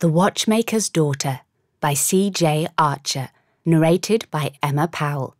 The Watchmaker's Daughter by C.J. Archer, narrated by Emma Powell.